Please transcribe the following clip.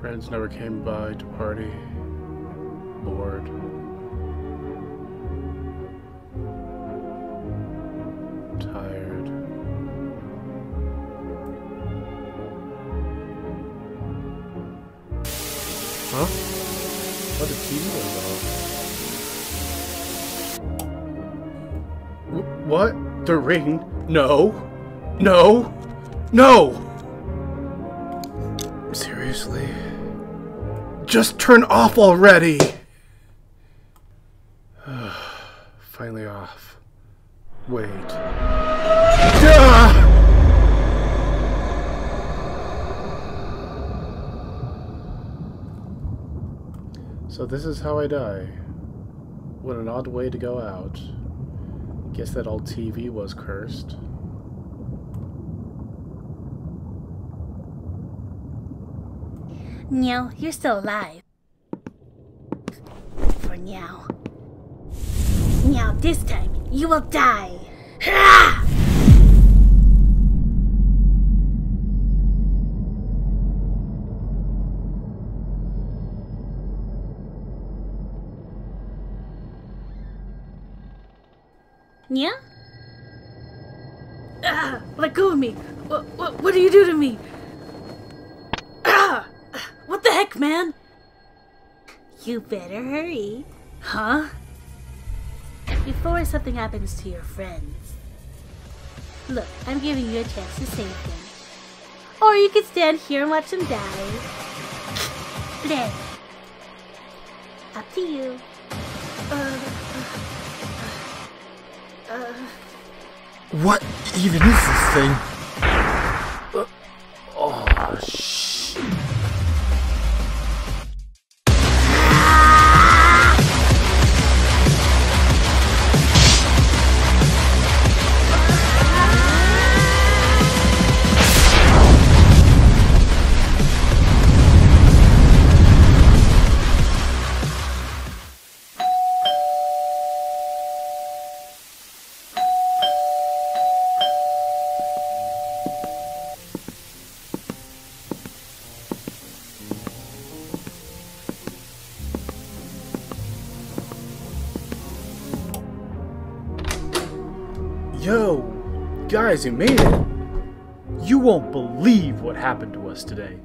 Friends never came by to party. Bored. Tired. Huh? Oh, the TV was. What? The ring? No. No. No! Seriously? Just turn off already! Finally off. Wait. So this is how I die. What an odd way to go out. Guess that old TV was cursed. No, you're still alive. For now. Now, this time, you will die. Ha! Yeah? Ah, let go of me. What, what, what do you do to me? Ah! What the heck, man? You better hurry. Huh? Before something happens to your friends. Look, I'm giving you a chance to save them. Or you could stand here and watch them die. Bleh. Up to you. Uh, uh, What even is this thing? Yo! Guys, you made it! You won't believe what happened to us today.